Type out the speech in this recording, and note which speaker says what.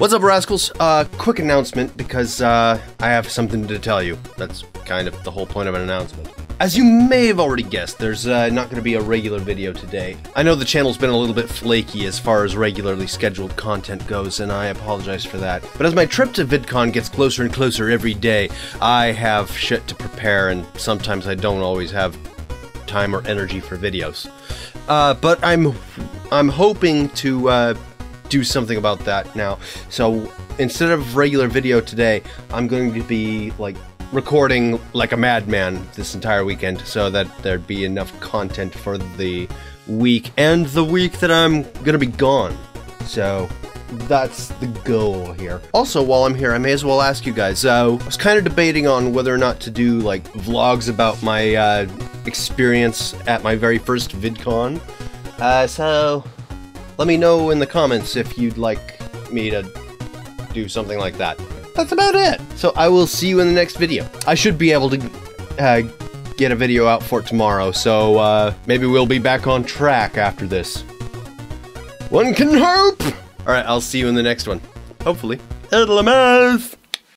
Speaker 1: What's up, rascals? Uh, quick announcement because uh, I have something to tell you. That's kind of the whole point of an announcement. As you may have already guessed, there's uh, not going to be a regular video today. I know the channel's been a little bit flaky as far as regularly scheduled content goes, and I apologize for that. But as my trip to VidCon gets closer and closer every day, I have shit to prepare, and sometimes I don't always have time or energy for videos. Uh, but I'm I'm hoping to uh, do something about that now. So instead of regular video today, I'm going to be like recording like a madman this entire weekend so that there'd be enough content for the week and the week that I'm gonna be gone. So that's the goal here. Also, while I'm here, I may as well ask you guys. Uh, I was kind of debating on whether or not to do like vlogs about my uh, experience at my very first VidCon. Uh, so let me know in the comments if you'd like me to do something like that. That's about it. So I will see you in the next video. I should be able to uh, get a video out for tomorrow, so uh, maybe we'll be back on track after this. One can hope! Alright, I'll see you in the next one. Hopefully. Hello,